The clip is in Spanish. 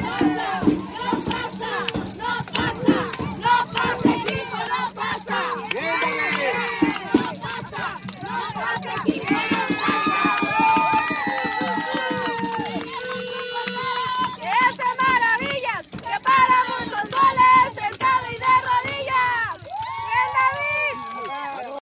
¡No pasa! ¡No pasa! ¡No pasa Chico, no pasa! ¡Viene! ¡No pasa! ¡No pasa